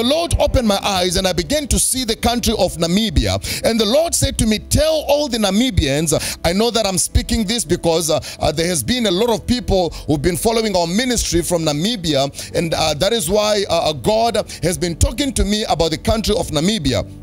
the Lord opened my eyes and I began to see the country of Namibia. And the Lord said to me, Tell all the Namibians, I know that I'm speaking this because uh, uh, there has been a lot of people who've been following our ministry from Namibia, and uh, that is why uh, God has been talking to me about the country of Namibia.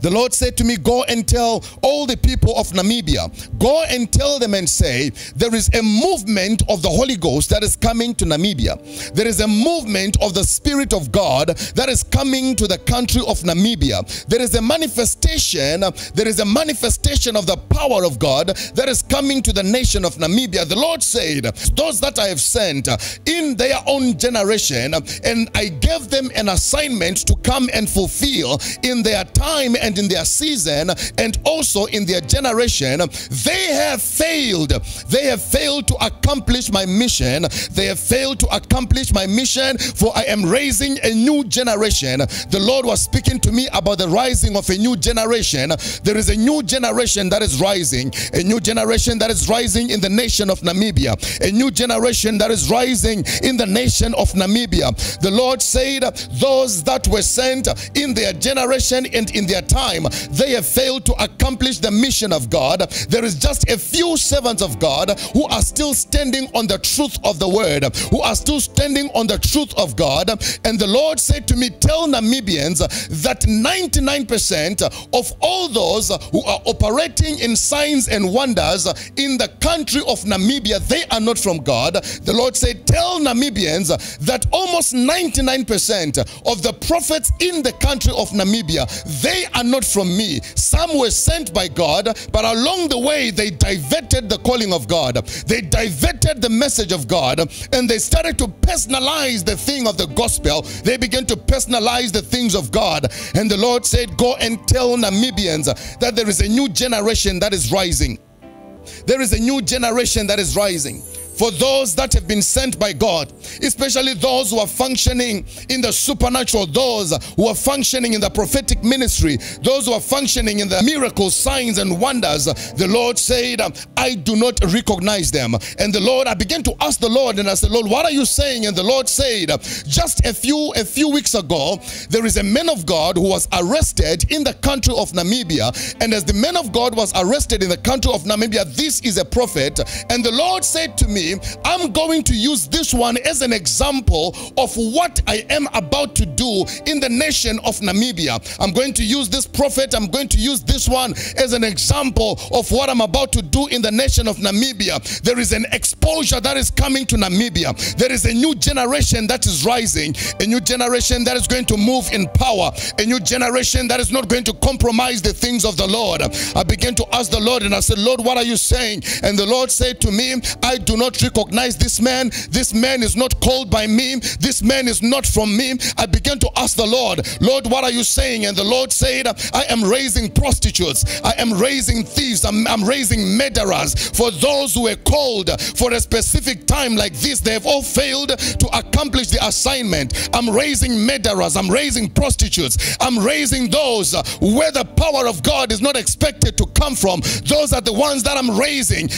The Lord said to me, Go and tell all the people of Namibia, go and tell them and say, There is a movement of the Holy Ghost that is coming to Namibia. There is a movement of the Spirit of God that is coming to the country of Namibia. There is a manifestation, there is a manifestation of the power of God that is coming to the nation of Namibia. The Lord said, Those that I have sent in their own generation, and I gave them an assignment to come and fulfill in their time and in their season and also in their generation, they have failed. They have failed to accomplish my mission. They have failed to accomplish my mission, for I am raising a new generation. The Lord was speaking to me about the rising of a new generation. There is a new generation that is rising, a new generation that is rising in the nation of Namibia, a new generation that is rising in the nation of Namibia. The Lord said, Those that were sent in their generation and in their time, they have failed to accomplish the mission of God. There is just a few servants of God who are still standing on the truth of the word, who are still standing on the truth of God. And the Lord said to me, Tell Namibians that 99% of all those who are operating in signs and wonders in the country of Namibia, they are not from God. The Lord said, Tell Namibians that almost 99% of the prophets in the country of Namibia, they are not from me. Some were sent by God, but along the way they diverted the calling of God. They diverted the message of God and they started to personalize the thing of the gospel. They began to personalize the things of God. And the Lord said, Go and tell Namibians that there is a new generation that is rising. There is a new generation that is rising for those that have been sent by God, especially those who are functioning in the supernatural, those who are functioning in the prophetic ministry, those who are functioning in the miracles, signs, and wonders. The Lord said, I do not recognize them. And the Lord, I began to ask the Lord, and I said, Lord, what are you saying? And the Lord said, just a few a few weeks ago, there is a man of God who was arrested in the country of Namibia. And as the man of God was arrested in the country of Namibia, this is a prophet. And the Lord said to me, I'm going to use this one as an example of what I am about to do in the nation of Namibia. I'm going to use this prophet, I'm going to use this one as an example of what I'm about to do in the nation of Namibia. There is an exposure that is coming to Namibia. There is a new generation that is rising, a new generation that is going to move in power, a new generation that is not going to compromise the things of the Lord. I began to ask the Lord and I said, Lord, what are you saying? And the Lord said to me, I do not recognize this man. This man is not called by me. This man is not from me. I began to ask the Lord, Lord, what are you saying? And the Lord said, I am raising prostitutes. I am raising thieves. I'm, I'm raising murderers. For those who were called for a specific time like this, they have all failed to accomplish the assignment. I'm raising murderers. I'm raising prostitutes. I'm raising those where the power of God is not expected to come from. Those are the ones that I'm raising.